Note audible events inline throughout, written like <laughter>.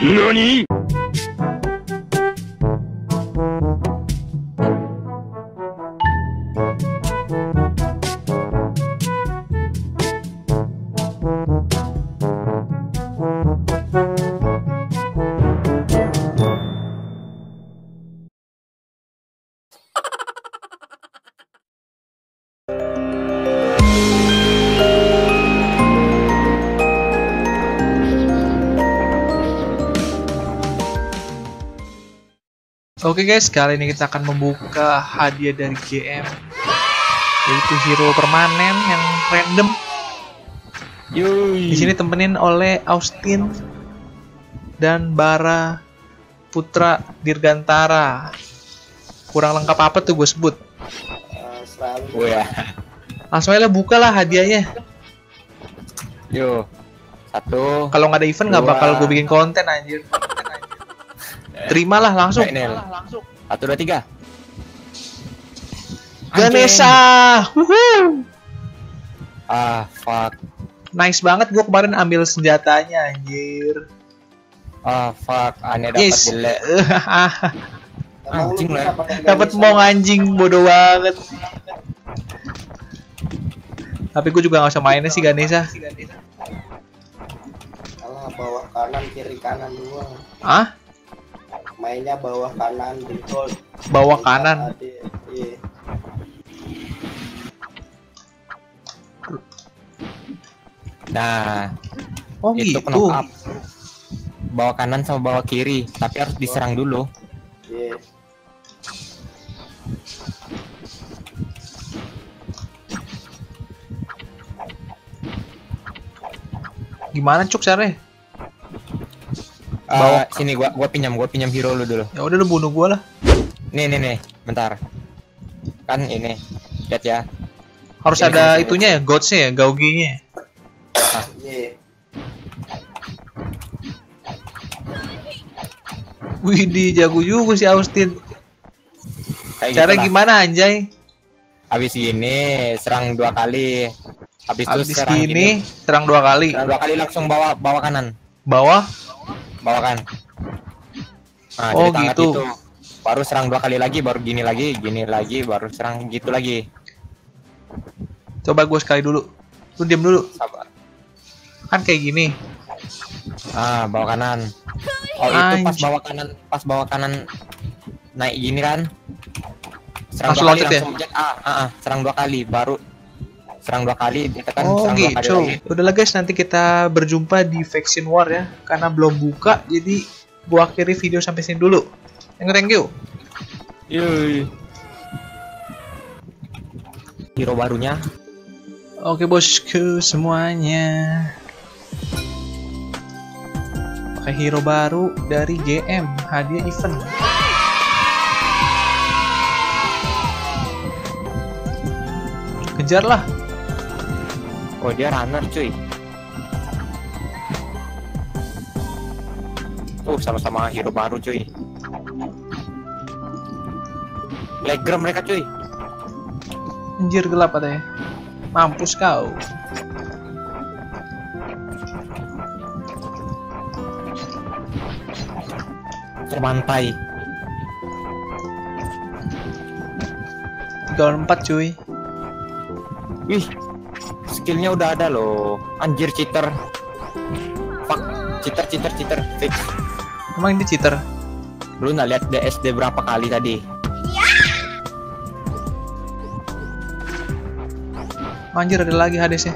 何？Oke guys, kali ini kita akan membuka hadiah dari GM yaitu hero permanen yang random. Yoi. Di sini temenin oleh Austin dan Bara Putra Dirgantara. Kurang lengkap apa tuh gue sebut? Eh, selalu Oh ya. Langsung aja lah buka lah hadiahnya. Yo. Satu. Kalau nggak ada event nggak bakal gue bikin konten anjir. Terimalah langsung. Nel. Satu dua tiga. Ganesha. Wuhu. Ah, fuck. Nice banget gue kemarin ambil senjatanya anjir. Ah, fuck. Aneh dapat Yes. jelek. <laughs> Anjing lah. Dapat mong anjing bodoh banget. Tapi gue juga gak usah mainnya sih Ganesha. Alah, bawah kanan kiri kanan dua Ah? Mainnya bawah kanan default Bawah kanan. Tadi, iya Nah, Oh itu gitu. knock up. Bawa kanan sama bawa kiri, tapi harus diserang dulu. iya Gimana cuk caranya? Ah, Bawa- sini gua gua pinjam, gua pinjam hero lu dulu. Ya udah lu bunuh gue lah. Nih, nih, nih. Bentar. Kan ini. Lihat ya. Harus Ini ada kan- itunya ya, godsnya ya, gauginya. iya Wih di jago juga si Austin. Kayak Cara gitu gimana anjay? Habis ini serang dua kali. Habis itu serang gini serang dua kali. Serang dua kali langsung bawa bawa kanan. Bawah. Bawa kan. Nah, Oh, gitu. itu. Baru serang dua kali lagi, baru gini lagi, gini lagi, baru serang gitu lagi. Coba gue sekali dulu. Lu diam dulu. Sabar. Kan kayak gini. Ah, bawa kanan. Oh, itu pas Anj- bawa kanan, pas bawa kanan naik gini kan. Serang Langsung dua kali loncat ya? langsung jet. Ah, ah, ah, serang dua kali, baru serang dua kali, ditekan Oh serang dua kali gitu. lagi. Udahlah guys, nanti kita berjumpa di Faction War ya. Karena belum buka, jadi gua akhiri video sampai sini dulu. Thank you, thank you. Yuy. Hero barunya Oke bosku semuanya. Pakai hero baru dari GM, hadiah event. Kejarlah. Oh dia runner cuy. Oh sama-sama hero baru cuy. Telegram mereka cuy. Anjir gelap katanya. Mampus kau. Terbantai. Daun 4 cuy. Wih, skillnya udah ada loh. Anjir cheater. Fuck, cheater cheater cheater. Fix. Emang ini cheater? Lu nggak lihat DSD berapa kali tadi? Anjir ada lagi hadesnya.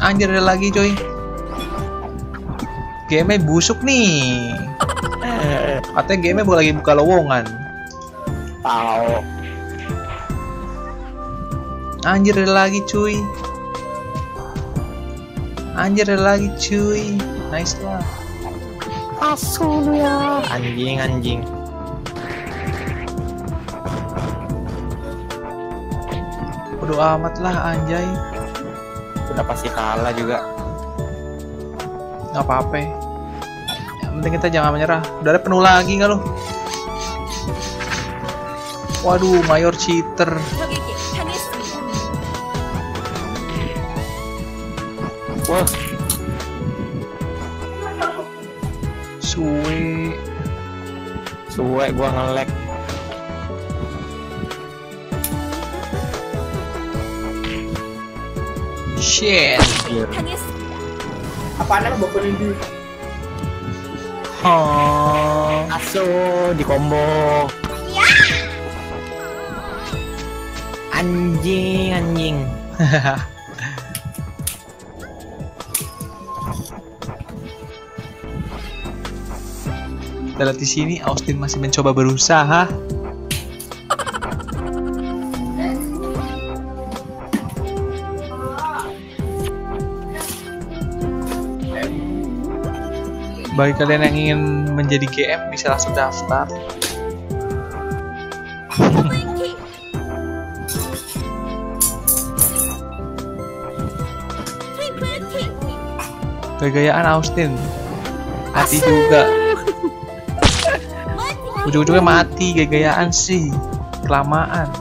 Anjir ada lagi coy. game busuk nih. Eh, Katanya game lagi buka lowongan. tahu. Anjir ada lagi cuy. Anjir ada lagi cuy. Nice lah. Asu lu ya. Anjing anjing. Bodo amat lah anjay. Udah pasti kalah juga. Nggak apa-apa. Yang penting kita jangan menyerah. Udah ada penuh lagi nggak lu? Waduh, mayor cheater. wah suwe suwe gua ngelek shit apa nama bokon ini Oh, aso di combo. Ya. Anjing, anjing. Hahaha. <laughs> dalam di sini Austin masih mencoba berusaha. Bagi kalian yang ingin menjadi GM bisa langsung daftar. Kegayaan Austin. Hati juga ujung-ujungnya mati gaya-gayaan sih. Kelamaan.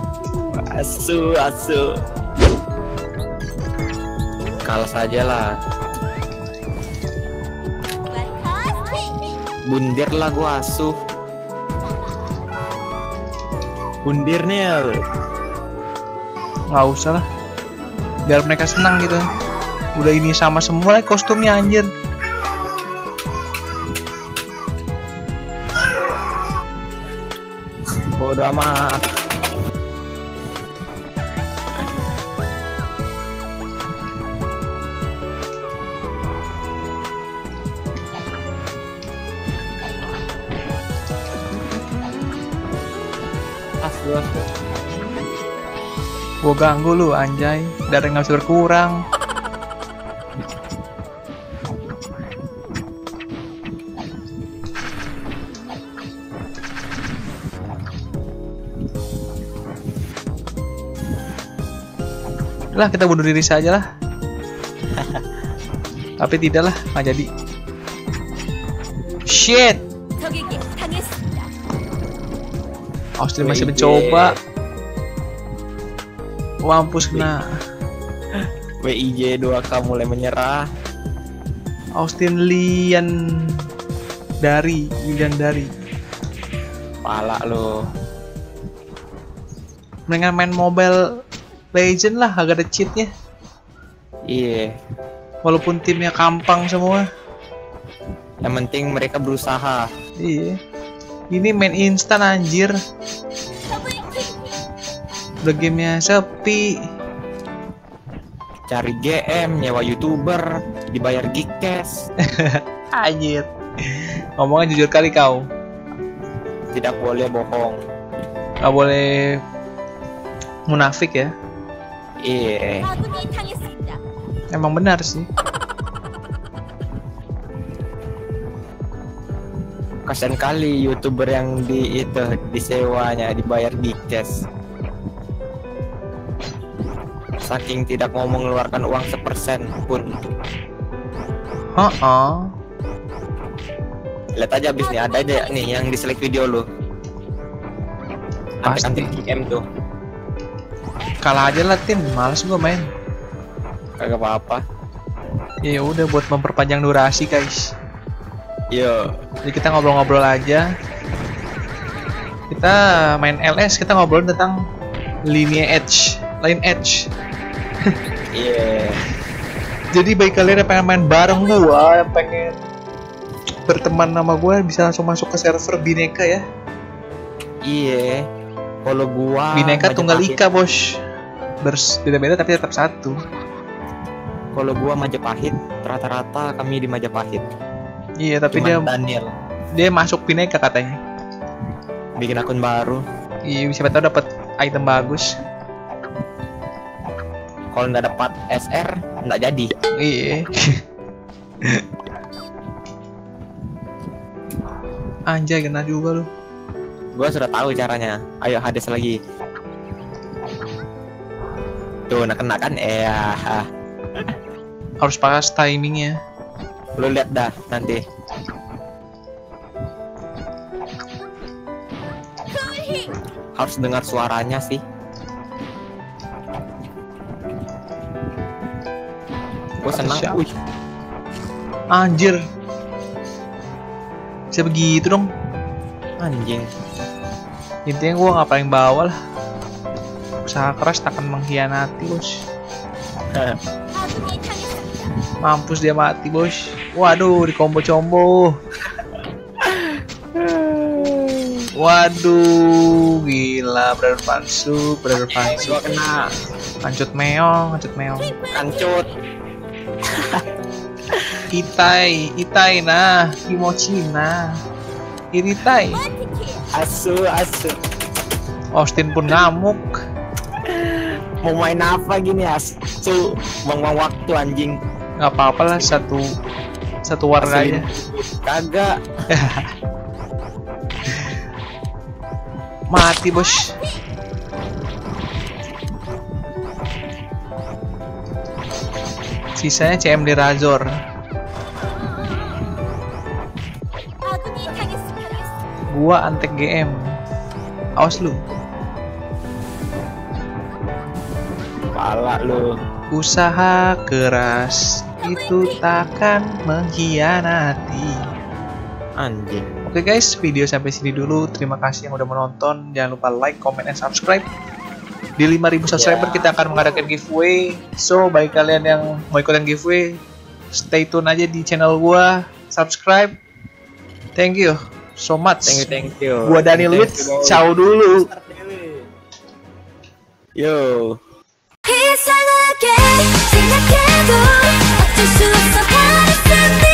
Asu asu. Kalah saja lah. Bundir lah gua asu. Bundir nil ya. nggak usah lah. Biar mereka senang gitu. Udah ini sama semua kostumnya anjir. Bodoh amat. Gua ganggu lu anjay darah nggak berkurang lah kita bunuh diri saja lah. <laughs> Tapi tidak lah nggak jadi. Shit! Austin masih mencoba. Wampus oh, kena. WIJ 2K mulai menyerah. Austin Lian dari Lian dari. Pala lo mendingan main mobile legend lah agak ada cheatnya. Iya. Yeah. walaupun timnya kampang semua. Yang penting mereka berusaha. Iya. Ini main instan anjir. Udah gamenya sepi. Cari GM nyewa youtuber dibayar gikes. <laughs> anjir. Ngomongnya jujur kali kau. Tidak boleh bohong. Nggak boleh munafik ya. Iya. Emang benar sih. Kasian kali youtuber yang di itu disewanya dibayar di cash. Saking tidak mau mengeluarkan uang sepersen pun. Oh, oh. Lihat aja abis nih ada aja nih yang dislike video lo. Pasti. Antik-antik tuh kalah aja lah tim males gua main Kagak apa-apa. ya udah buat memperpanjang durasi guys Yo, Jadi kita ngobrol-ngobrol aja. Kita main LS, kita ngobrol tentang linear edge, line edge. <laughs> iya. Jadi bagi kalian yang pengen main bareng gua, yang pengen berteman sama gua bisa langsung masuk ke server Bineka ya. Iya. Kalau gua Bineka tunggal ika, Bos. Bers beda-beda tapi tetap satu. Kalau gua Majapahit, rata-rata kami di Majapahit. Iya, tapi Cuman dia Daniel dia masuk Pineka katanya. bikin akun baru. Iya, siapa tahu dapat item bagus. Kalau nggak dapat SR nggak jadi. Iya. <laughs> Anjay, kena juga lu. Gua sudah tahu caranya. Ayo Hades lagi. Tuh, nak kena kan? Eh, ah. Harus pas timingnya. lu lihat dah nanti. Harus dengar suaranya sih. Gue senang. Wih, Anjir. Bisa begitu dong. anjing intinya gue nggak paling bawah lah. Usaha keras takkan mengkhianati bos. <laughs> Mampus dia mati bos. Waduh di combo combo waduh gila brother palsu brother palsu. Kena. Kancut meong kancut meong. Kancut itai itai nah kimochi nah. Iritai asu asu. Austin pun ngamuk. Mau main apa gini asu? Bang mau waktu anjing. Nggak apa-apalah satu satu warna kagak. <laughs> Mati bos. Sisanya CM di Razor. Gua antek GM. Awas lu. Pala lu. Usaha keras itu takkan mengkhianati. Anjing. Oke guys, video sampai sini dulu. Terima kasih yang udah menonton. Jangan lupa like, comment, and subscribe. Di 5000 subscriber Ya. kita akan mengadakan giveaway. So, bagi kalian yang mau ikutan giveaway, stay tune aja di channel gua, subscribe. Thank you so much. Thank you, thank you. Gua Dani Luit, ciao dulu. Yo. 이상하게 생각해도 어쩔 수 없어 하루